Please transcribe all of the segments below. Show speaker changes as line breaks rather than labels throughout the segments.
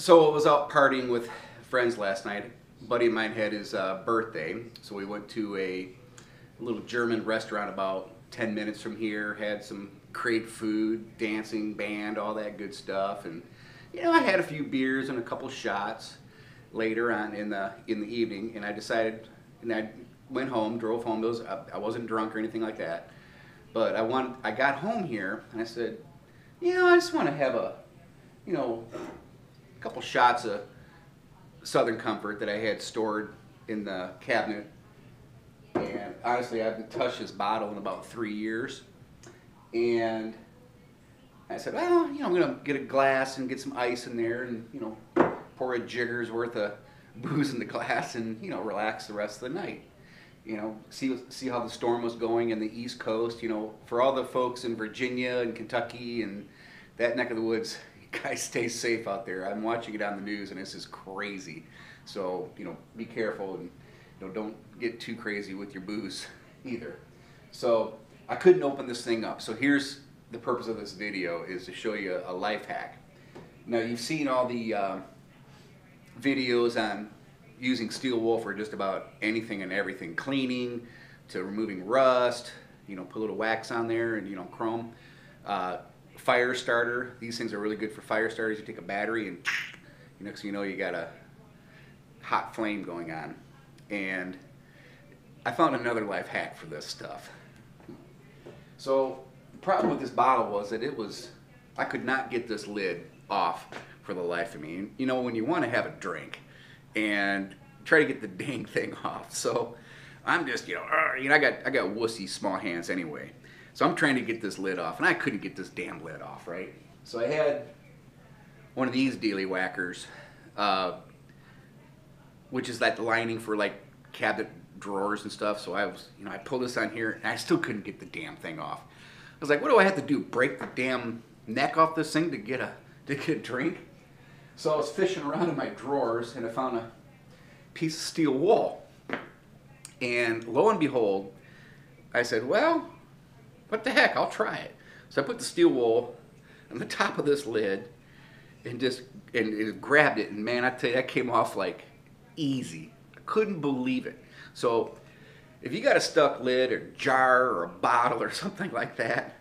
So I was out partying with friends last night. A buddy of mine had his uh, birthday, so we went to a little German restaurant about 10 minutes from here, had some great food, dancing, band, all that good stuff. And, you know, I had a few beers and a couple shots later on in the, in the evening, and I decided, and I went home, drove home. Those, I, I wasn't drunk or anything like that. But I want, I got home here, and I said, you know, I just want to have a, you know, a couple shots of Southern Comfort that I had stored in the cabinet. And honestly, I haven't touched this bottle in about three years. And I said, well, you know, I'm going to get a glass and get some ice in there and, you know, pour a jigger's worth of booze in the glass and, you know, relax the rest of the night. You know, see see how the storm was going in the East Coast. You know, for all the folks in Virginia and Kentucky and that neck of the woods, guys stay safe out there. I'm watching it on the news and this is crazy. So, you know, be careful and you know, don't get too crazy with your booze either. So I couldn't open this thing up. So here's the purpose of this video is to show you a life hack. Now you've seen all the uh, videos on using steel wool for just about anything and everything. Cleaning to removing rust, you know, put a little wax on there and, you know, chrome. Uh, fire starter. These things are really good for fire starters. You take a battery and next thing you know you got a hot flame going on. And I found another life hack for this stuff. So the problem with this bottle was that it was, I could not get this lid off for the life of me. You know, when you want to have a drink and try to get the dang thing off. So I'm just, you know, you know, I got, I got wussy small hands anyway. So I'm trying to get this lid off, and I couldn't get this damn lid off, right? So I had one of these dealy whackers, uh, which is that lining for like cabinet drawers and stuff. So I was, you know, I pulled this on here, and I still couldn't get the damn thing off. I was like, what do I have to do? Break the damn neck off this thing to get a to get a drink? So I was fishing around in my drawers, and I found a piece of steel wool. And lo and behold, I said, well, what the heck, I'll try it. So I put the steel wool on the top of this lid and just and, and grabbed it and man, I tell you, that came off like easy. I couldn't believe it. So if you got a stuck lid or jar or a bottle or something like that,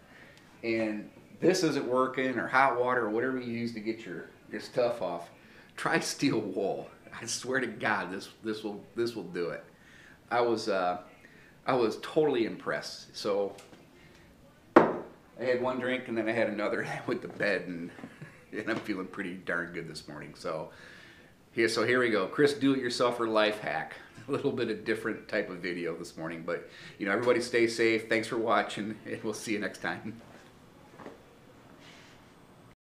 and this isn't working or hot water or whatever you use to get your, your stuff off, try steel wool. I swear to God, this this will this will do it. I was uh, I was totally impressed. So I had one drink and then I had another and I went to bed and, and I'm feeling pretty darn good this morning. So here, so here we go. Chris do-it-yourselfer life hack. A little bit of different type of video this morning, but you know, everybody stay safe. Thanks for watching and we'll see you next time.